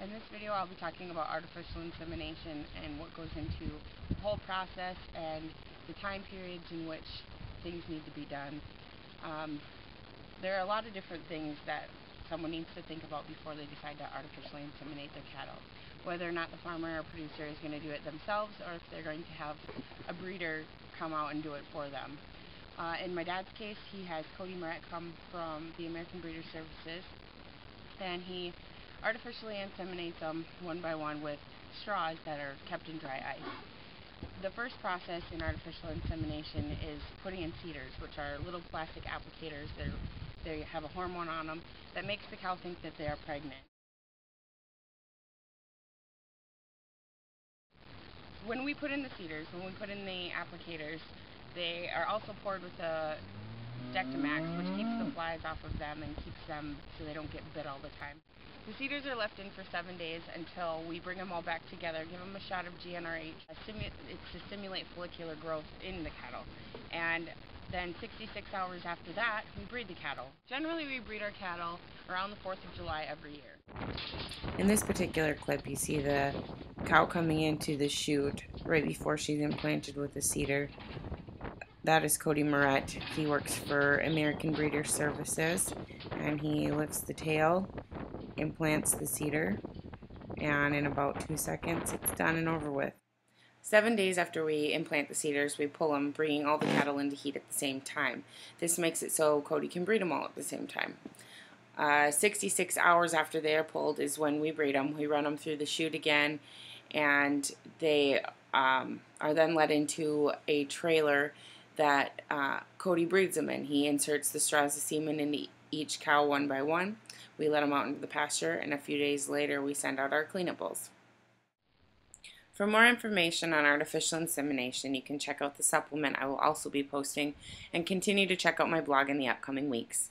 In this video I'll be talking about artificial insemination and what goes into the whole process and the time periods in which things need to be done. Um, there are a lot of different things that someone needs to think about before they decide to artificially inseminate their cattle. Whether or not the farmer or producer is going to do it themselves or if they're going to have a breeder come out and do it for them. Uh, in my dad's case, he has Cody Moret come from the American Breeder Services and he artificially inseminate them one by one with straws that are kept in dry ice. The first process in artificial insemination is putting in CIDRs, which are little plastic applicators. They're, they have a hormone on them that makes the cow think that they are pregnant. When we put in the CIDRs, when we put in the applicators, they are also poured with a Dectomax, which keeps flies off of them and keeps them so they don't get bit all the time. The CIDRs are left in for seven days until we bring them all back together, give them a shot of GnRH. It's to stimulate follicular growth in the cattle. And then 66 hours after that, we breed the cattle. Generally, we breed our cattle around the 4th of July every year. In this particular clip, you see the cow coming into the chute right before she's implanted with the CIDR. That is Cody Moret. He works for American Breeder Services and he lifts the tail, implants the CIDR, and in about two seconds it's done and over with. Seven days after we implant the CIDRs, we pull them, bringing all the cattle into heat at the same time. This makes it so Cody can breed them all at the same time. Uh, 66 hours after they are pulled is when we breed them. We run them through the chute again, and they um, are then led into a trailer that uh, Cody breeds them in. He inserts the straws of semen into each cow one by one. We let them out into the pasture, and a few days later, we send out our cleanup bulls. For more information on artificial insemination, you can check out the supplement I will also be posting and continue to check out my blog in the upcoming weeks.